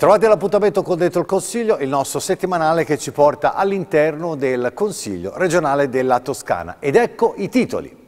Trovate l'appuntamento con Dentro il Consiglio, il nostro settimanale che ci porta all'interno del Consiglio regionale della Toscana. Ed ecco i titoli.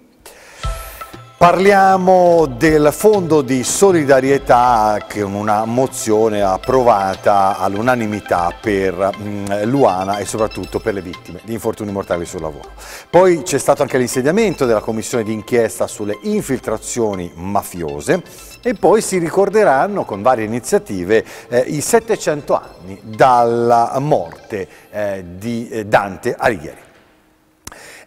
Parliamo del fondo di solidarietà che è una mozione approvata all'unanimità per mm, Luana e soprattutto per le vittime di infortuni mortali sul lavoro. Poi c'è stato anche l'insediamento della commissione d'inchiesta sulle infiltrazioni mafiose e poi si ricorderanno con varie iniziative eh, i 700 anni dalla morte eh, di eh, Dante Alighieri.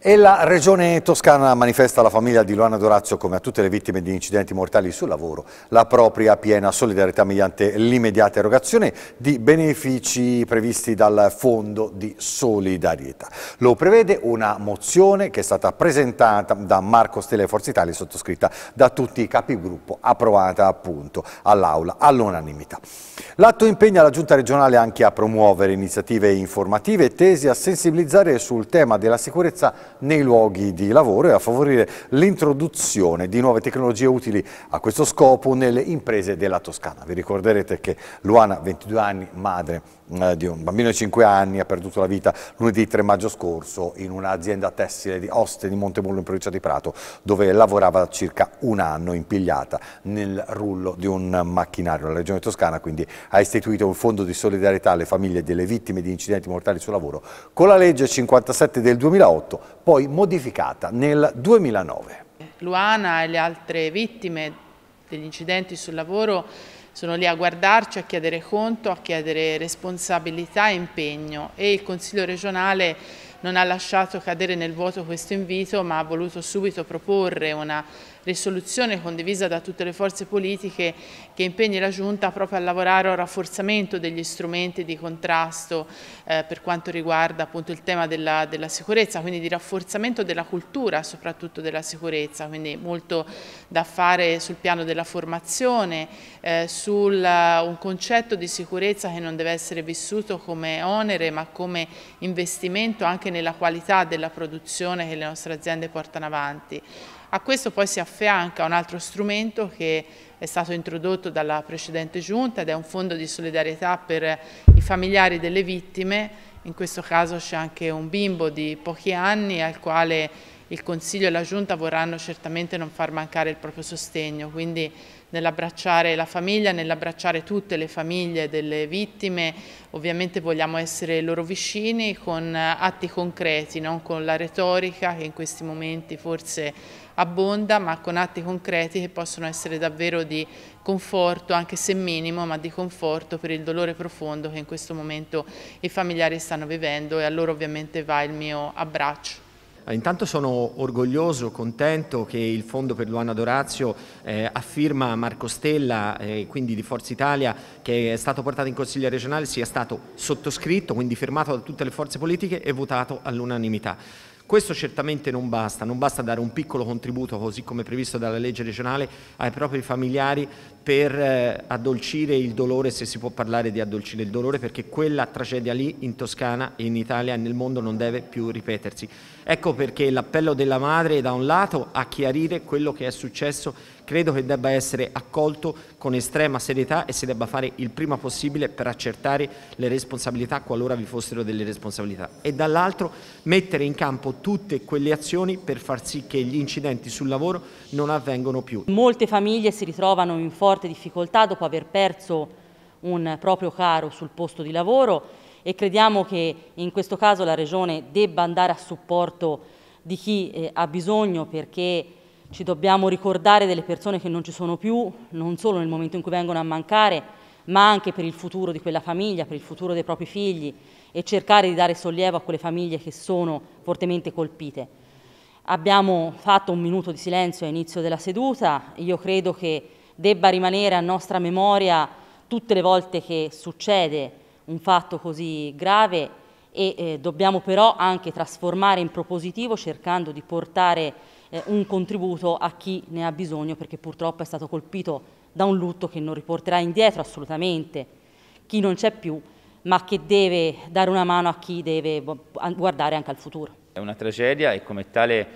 E la Regione Toscana manifesta alla famiglia di Luana Dorazio, come a tutte le vittime di incidenti mortali sul lavoro, la propria piena solidarietà mediante l'immediata erogazione di benefici previsti dal Fondo di Solidarietà. Lo prevede una mozione che è stata presentata da Marco Stelle Forza Italia sottoscritta da tutti i capigruppo, approvata appunto all'Aula all'unanimità. L'atto impegna la Giunta regionale anche a promuovere iniziative informative tesi a sensibilizzare sul tema della sicurezza nei luoghi di lavoro e a favorire l'introduzione di nuove tecnologie utili a questo scopo nelle imprese della Toscana. Vi ricorderete che Luana, 22 anni, madre eh, di un bambino di 5 anni, ha perduto la vita lunedì 3 maggio scorso in un'azienda tessile di Oste di Montemollo in provincia di Prato, dove lavorava circa un anno impigliata nel rullo di un macchinario. La Regione Toscana quindi ha istituito un fondo di solidarietà alle famiglie delle vittime di incidenti mortali sul lavoro con la legge 57 del 2008, poi modificata nel 2009. Luana e le altre vittime degli incidenti sul lavoro sono lì a guardarci, a chiedere conto, a chiedere responsabilità e impegno e il Consiglio regionale non ha lasciato cadere nel vuoto questo invito ma ha voluto subito proporre una risoluzione condivisa da tutte le forze politiche che impegni la Giunta proprio a lavorare al rafforzamento degli strumenti di contrasto eh, per quanto riguarda appunto il tema della, della, sicurezza, quindi di rafforzamento della cultura soprattutto della sicurezza, quindi molto da fare sul piano della formazione, eh, su un concetto di sicurezza che non deve essere vissuto come onere ma come investimento anche nella qualità della produzione che le nostre aziende portano avanti. A questo poi si affianca un altro strumento che è stato introdotto dalla precedente giunta ed è un fondo di solidarietà per i familiari delle vittime, in questo caso c'è anche un bimbo di pochi anni al quale il Consiglio e la Giunta vorranno certamente non far mancare il proprio sostegno, quindi nell'abbracciare la famiglia, nell'abbracciare tutte le famiglie delle vittime, ovviamente vogliamo essere loro vicini con atti concreti, non con la retorica che in questi momenti forse abbonda, ma con atti concreti che possono essere davvero di conforto, anche se minimo, ma di conforto per il dolore profondo che in questo momento i familiari stanno vivendo e a loro ovviamente va il mio abbraccio. Eh, intanto sono orgoglioso, contento che il Fondo per Luana Dorazio eh, affirma Marco Stella, eh, quindi di Forza Italia, che è stato portato in Consiglio regionale, sia stato sottoscritto, quindi firmato da tutte le forze politiche e votato all'unanimità. Questo certamente non basta, non basta dare un piccolo contributo, così come previsto dalla legge regionale, ai propri familiari per eh, addolcire il dolore, se si può parlare di addolcire il dolore, perché quella tragedia lì in Toscana e in Italia e nel mondo non deve più ripetersi. Ecco perché l'appello della madre è da un lato a chiarire quello che è successo credo che debba essere accolto con estrema serietà e si debba fare il prima possibile per accertare le responsabilità qualora vi fossero delle responsabilità e dall'altro mettere in campo tutte quelle azioni per far sì che gli incidenti sul lavoro non avvengano più. Molte famiglie si ritrovano in forte difficoltà dopo aver perso un proprio caro sul posto di lavoro e crediamo che in questo caso la Regione debba andare a supporto di chi eh, ha bisogno perché ci dobbiamo ricordare delle persone che non ci sono più, non solo nel momento in cui vengono a mancare, ma anche per il futuro di quella famiglia, per il futuro dei propri figli e cercare di dare sollievo a quelle famiglie che sono fortemente colpite. Abbiamo fatto un minuto di silenzio a inizio della seduta, io credo che debba rimanere a nostra memoria tutte le volte che succede un fatto così grave e eh, dobbiamo però anche trasformare in propositivo cercando di portare eh, un contributo a chi ne ha bisogno perché purtroppo è stato colpito da un lutto che non riporterà indietro assolutamente chi non c'è più, ma che deve dare una mano a chi deve guardare anche al futuro. È una tragedia e come tale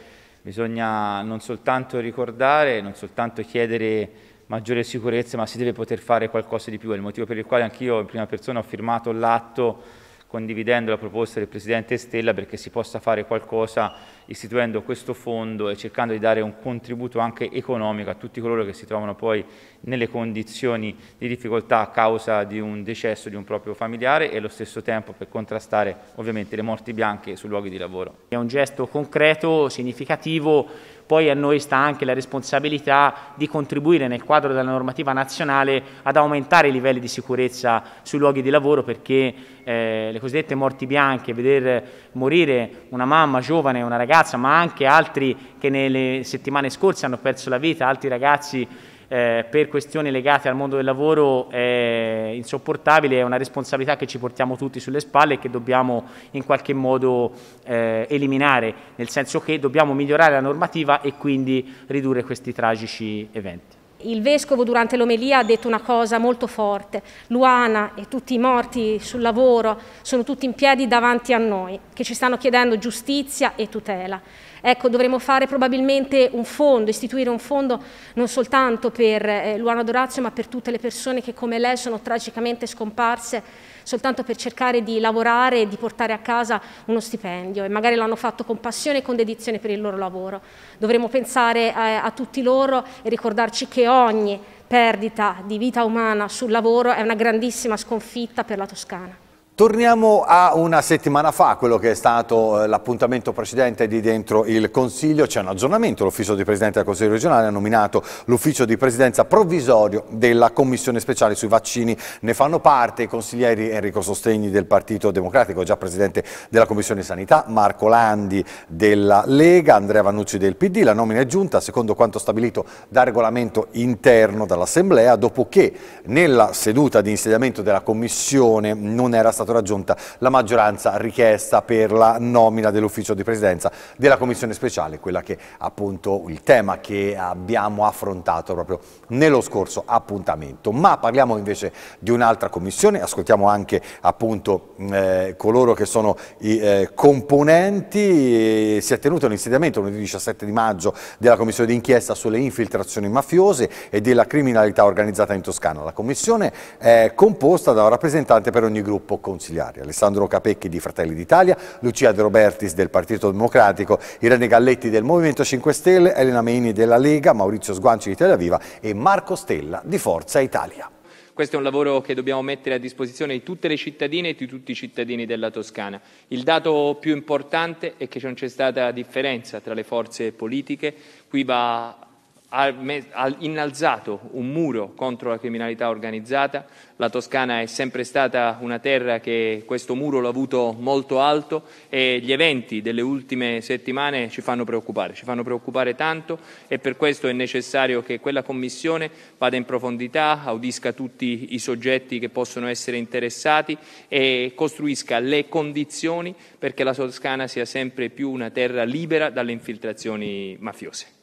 bisogna non soltanto ricordare, non soltanto chiedere maggiore sicurezza, ma si deve poter fare qualcosa di più. È il motivo per il quale anch'io in prima persona ho firmato l'atto condividendo la proposta del Presidente Stella perché si possa fare qualcosa istituendo questo fondo e cercando di dare un contributo anche economico a tutti coloro che si trovano poi nelle condizioni di difficoltà a causa di un decesso di un proprio familiare e allo stesso tempo per contrastare ovviamente le morti bianche sui luoghi di lavoro. È un gesto concreto, significativo poi a noi sta anche la responsabilità di contribuire nel quadro della normativa nazionale ad aumentare i livelli di sicurezza sui luoghi di lavoro perché eh, le cosiddette morti bianche, vedere morire una mamma giovane, una ragazza, ma anche altri che nelle settimane scorse hanno perso la vita, altri ragazzi eh, per questioni legate al mondo del lavoro è insopportabile, è una responsabilità che ci portiamo tutti sulle spalle e che dobbiamo in qualche modo eh, eliminare, nel senso che dobbiamo migliorare la normativa e quindi ridurre questi tragici eventi. Il Vescovo durante l'omelia ha detto una cosa molto forte, Luana e tutti i morti sul lavoro sono tutti in piedi davanti a noi, che ci stanno chiedendo giustizia e tutela. Ecco, dovremmo fare probabilmente un fondo, istituire un fondo non soltanto per eh, Luana Dorazio, ma per tutte le persone che come lei sono tragicamente scomparse soltanto per cercare di lavorare e di portare a casa uno stipendio e magari l'hanno fatto con passione e con dedizione per il loro lavoro. Dovremmo pensare a, eh, a tutti loro e ricordarci che ogni perdita di vita umana sul lavoro è una grandissima sconfitta per la Toscana. Torniamo a una settimana fa, quello che è stato eh, l'appuntamento precedente di dentro il Consiglio, c'è un aggiornamento, l'ufficio di Presidente del Consiglio regionale ha nominato l'ufficio di Presidenza provvisorio della Commissione speciale sui vaccini, ne fanno parte i consiglieri Enrico Sostegni del Partito Democratico, già Presidente della Commissione Sanità, Marco Landi della Lega, Andrea Vannucci del PD, la nomina è giunta secondo quanto stabilito da regolamento interno dall'Assemblea, dopo che nella seduta di insediamento della Commissione non era stato stato raggiunta la maggioranza richiesta per la nomina dell'ufficio di presidenza della commissione speciale, quella che appunto il tema che abbiamo affrontato proprio nello scorso appuntamento. Ma parliamo invece di un'altra commissione, ascoltiamo anche appunto eh, coloro che sono i eh, componenti, si è tenuto l'insediamento lunedì 17 di maggio della commissione d'inchiesta sulle infiltrazioni mafiose e della criminalità organizzata in Toscana. La commissione è composta da un rappresentante per ogni gruppo con consigliari, Alessandro Capecchi di Fratelli d'Italia, Lucia De Robertis del Partito Democratico, Irene Galletti del Movimento 5 Stelle, Elena Meini della Lega, Maurizio Sguanci di Italia Viva e Marco Stella di Forza Italia. Questo è un lavoro che dobbiamo mettere a disposizione di tutte le cittadine e di tutti i cittadini della Toscana. Il dato più importante è che non c'è stata differenza tra le forze politiche, qui va ha innalzato un muro contro la criminalità organizzata. La Toscana è sempre stata una terra che questo muro l'ha avuto molto alto e gli eventi delle ultime settimane ci fanno preoccupare, ci fanno preoccupare tanto e per questo è necessario che quella Commissione vada in profondità, audisca tutti i soggetti che possono essere interessati e costruisca le condizioni perché la Toscana sia sempre più una terra libera dalle infiltrazioni mafiose.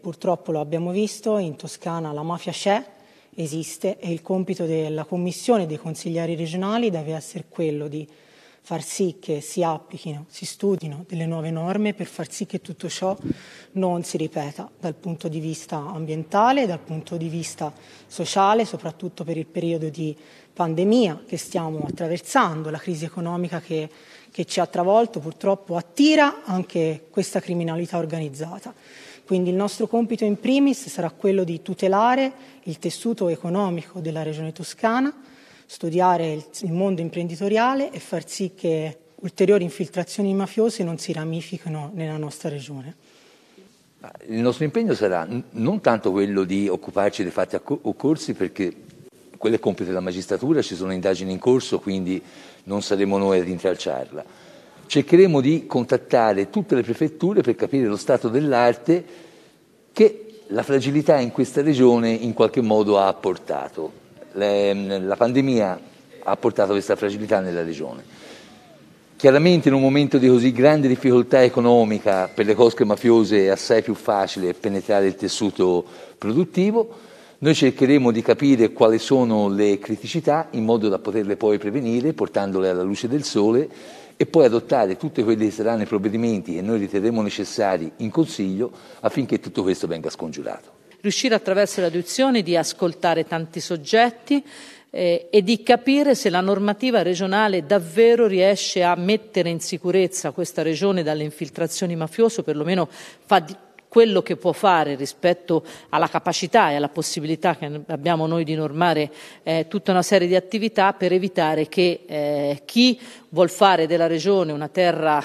Purtroppo lo abbiamo visto, in Toscana la mafia c'è, esiste e il compito della Commissione e dei consiglieri regionali deve essere quello di far sì che si applichino, si studino delle nuove norme per far sì che tutto ciò non si ripeta dal punto di vista ambientale, dal punto di vista sociale, soprattutto per il periodo di pandemia che stiamo attraversando, la crisi economica che, che ci ha travolto purtroppo attira anche questa criminalità organizzata. Quindi il nostro compito in primis sarà quello di tutelare il tessuto economico della regione toscana, studiare il mondo imprenditoriale e far sì che ulteriori infiltrazioni mafiose non si ramifichino nella nostra regione. Il nostro impegno sarà non tanto quello di occuparci dei fatti occorsi perché quello è compito della magistratura, ci sono indagini in corso, quindi non saremo noi ad intralciarla cercheremo di contattare tutte le prefetture per capire lo stato dell'arte che la fragilità in questa regione in qualche modo ha portato. Le, la pandemia ha portato questa fragilità nella regione. Chiaramente in un momento di così grande difficoltà economica per le cosche mafiose è assai più facile penetrare il tessuto produttivo, noi cercheremo di capire quali sono le criticità in modo da poterle poi prevenire portandole alla luce del sole e poi adottare tutti quelli che saranno i provvedimenti che noi riterremo necessari in Consiglio affinché tutto questo venga scongiurato. riuscire attraverso l'adozione di ascoltare tanti soggetti eh, e di capire se la normativa regionale davvero riesce a mettere in sicurezza questa regione dalle infiltrazioni mafiose, o perlomeno fa di, quello che può fare rispetto alla capacità e alla possibilità che abbiamo noi di normare eh, tutta una serie di attività per evitare che eh, chi vuol fare della regione una terra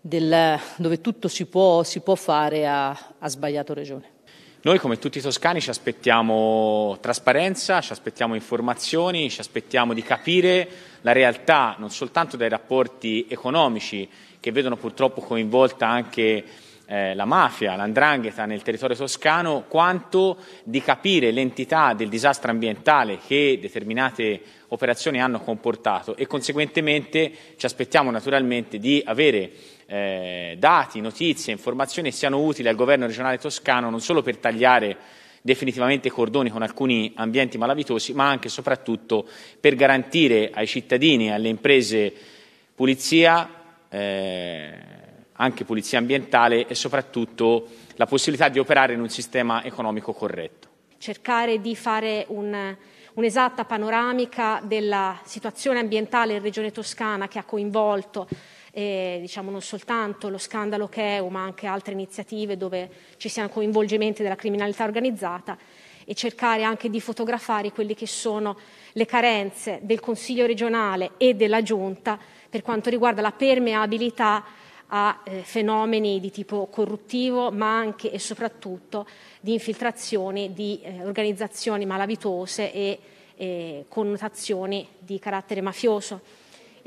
del, dove tutto si può, si può fare ha, ha sbagliato regione. Noi come tutti i toscani ci aspettiamo trasparenza, ci aspettiamo informazioni, ci aspettiamo di capire la realtà non soltanto dai rapporti economici che vedono purtroppo coinvolta anche eh, la mafia, l'andrangheta nel territorio toscano, quanto di capire l'entità del disastro ambientale che determinate operazioni hanno comportato e conseguentemente ci aspettiamo naturalmente di avere eh, dati, notizie, informazioni che siano utili al governo regionale toscano non solo per tagliare definitivamente cordoni con alcuni ambienti malavitosi, ma anche e soprattutto per garantire ai cittadini e alle imprese pulizia, eh, anche pulizia ambientale e soprattutto la possibilità di operare in un sistema economico corretto. Cercare di fare un, un'esatta panoramica della situazione ambientale in Regione Toscana che ha coinvolto eh, diciamo non soltanto lo scandalo Cheu ma anche altre iniziative dove ci siano coinvolgimenti della criminalità organizzata e cercare anche di fotografare quelle che sono le carenze del Consiglio regionale e della Giunta per quanto riguarda la permeabilità a eh, fenomeni di tipo corruttivo, ma anche e soprattutto di infiltrazioni di eh, organizzazioni malavitose e eh, connotazioni di carattere mafioso.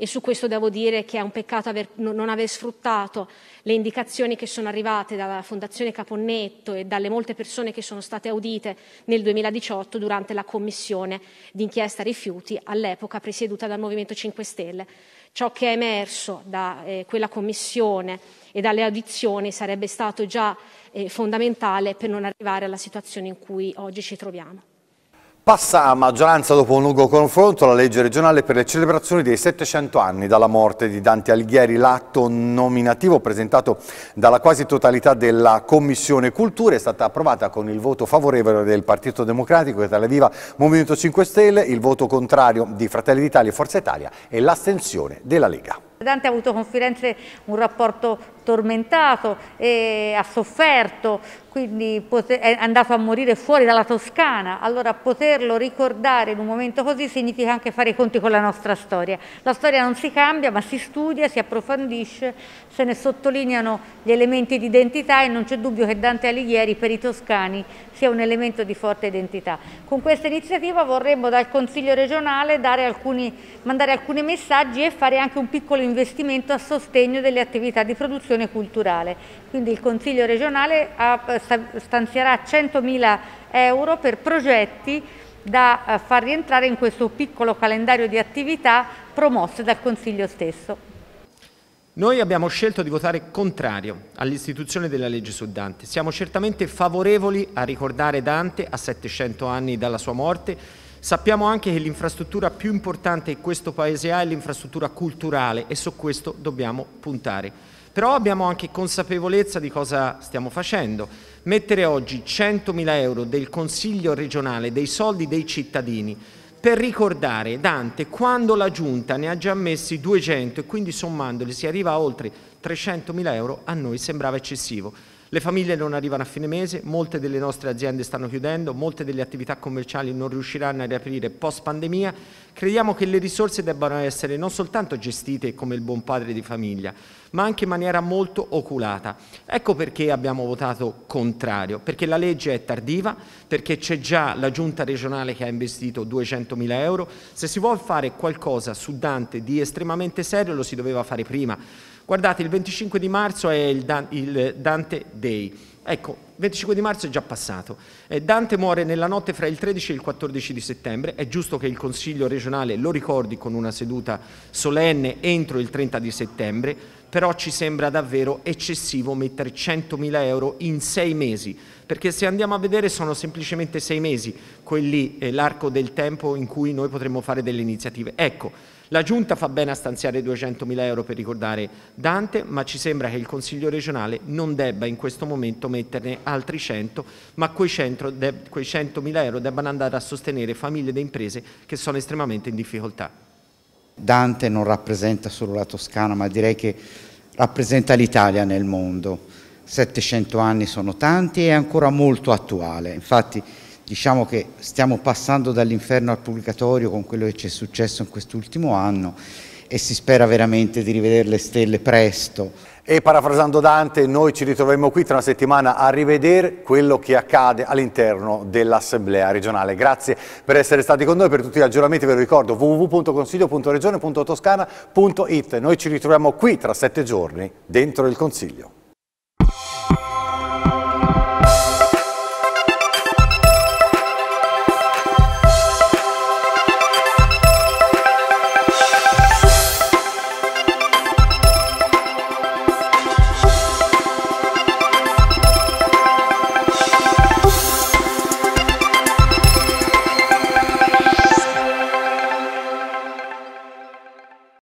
E su questo devo dire che è un peccato aver, non aver sfruttato le indicazioni che sono arrivate dalla Fondazione Caponnetto e dalle molte persone che sono state audite nel 2018 durante la commissione d'inchiesta rifiuti, all'epoca presieduta dal Movimento 5 Stelle. Ciò che è emerso da eh, quella commissione e dalle audizioni sarebbe stato già eh, fondamentale per non arrivare alla situazione in cui oggi ci troviamo. Passa a maggioranza dopo un lungo confronto la legge regionale per le celebrazioni dei 700 anni dalla morte di Dante Alighieri. L'atto nominativo presentato dalla quasi totalità della Commissione Cultura è stata approvata con il voto favorevole del Partito Democratico, Italia Viva, Movimento 5 Stelle, il voto contrario di Fratelli d'Italia e Forza Italia e l'astensione della Lega. Dante ha avuto con Firenze un rapporto tormentato, e ha sofferto, quindi è andato a morire fuori dalla Toscana, allora poterlo ricordare in un momento così significa anche fare i conti con la nostra storia. La storia non si cambia ma si studia, si approfondisce, se ne sottolineano gli elementi di identità e non c'è dubbio che Dante Alighieri per i toscani sia un elemento di forte identità. Con questa iniziativa vorremmo dal Consiglio regionale alcuni, mandare alcuni messaggi e fare anche un piccolo investimento a sostegno delle attività di produzione culturale. Quindi il Consiglio regionale stanzierà 100.000 euro per progetti da eh, far rientrare in questo piccolo calendario di attività promosse dal Consiglio stesso. Noi abbiamo scelto di votare contrario all'istituzione della legge su Dante. Siamo certamente favorevoli a ricordare Dante a 700 anni dalla sua morte. Sappiamo anche che l'infrastruttura più importante che questo Paese ha è l'infrastruttura culturale e su questo dobbiamo puntare. Però abbiamo anche consapevolezza di cosa stiamo facendo. Mettere oggi 100.000 euro del Consiglio regionale, dei soldi dei cittadini, per ricordare Dante quando la giunta ne ha già messi 200 e quindi sommandoli si arriva a oltre 300.000 euro, a noi sembrava eccessivo. Le famiglie non arrivano a fine mese, molte delle nostre aziende stanno chiudendo, molte delle attività commerciali non riusciranno a riaprire post pandemia. Crediamo che le risorse debbano essere non soltanto gestite come il buon padre di famiglia, ma anche in maniera molto oculata. Ecco perché abbiamo votato contrario, perché la legge è tardiva, perché c'è già la giunta regionale che ha investito 200.000 euro. Se si vuole fare qualcosa su Dante di estremamente serio lo si doveva fare prima Guardate, il 25 di marzo è il, Dan il Dante Day. Ecco, il 25 di marzo è già passato. Eh, Dante muore nella notte fra il 13 e il 14 di settembre. È giusto che il Consiglio regionale lo ricordi con una seduta solenne entro il 30 di settembre, però ci sembra davvero eccessivo mettere 100.000 euro in sei mesi, perché se andiamo a vedere sono semplicemente sei mesi quelli, eh, l'arco del tempo in cui noi potremmo fare delle iniziative. Ecco, La Giunta fa bene a stanziare 200.000 euro per ricordare Dante, ma ci sembra che il Consiglio regionale non debba in questo momento metterne altri 100, ma quei, 100.000 euro debbano andare a sostenere famiglie ed imprese che sono estremamente in difficoltà. Dante non rappresenta solo la Toscana, ma direi che rappresenta l'Italia nel mondo. 700 anni sono tanti e è ancora molto attuale. Infatti diciamo che stiamo passando dall'inferno al purgatorio con quello che ci è successo in quest'ultimo anno e si spera veramente di rivedere le stelle presto. E parafrasando Dante, noi ci ritroveremo qui tra una settimana a rivedere quello che accade all'interno dell'Assemblea regionale. Grazie per essere stati con noi, per tutti gli aggiornamenti ve lo ricordo www.consiglio.regione.toscana.it. Noi ci ritroviamo qui tra sette giorni dentro il Consiglio.